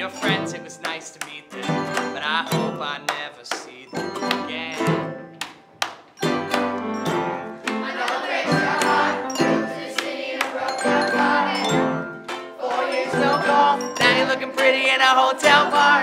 your friends it was nice to meet them, but I hope I never no call. Now you're looking pretty in a hotel bar